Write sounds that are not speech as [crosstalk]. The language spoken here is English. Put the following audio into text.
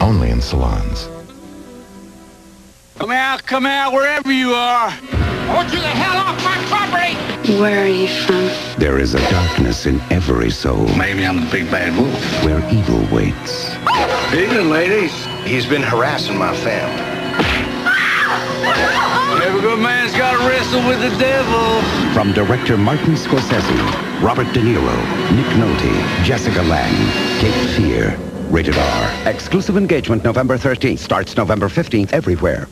Only in salons. Come out, come out, wherever you are. I want you the hell off my property! Where are you from? There is a darkness in every soul Maybe I'm the big bad wolf. where evil waits. Evening, ladies. He's been harassing my family. [laughs] Every good man's got to wrestle with the devil. From director Martin Scorsese, Robert De Niro, Nick Nolte, Jessica Lange, Cape Fear. Rated R. Exclusive engagement November 13th. Starts November 15th everywhere.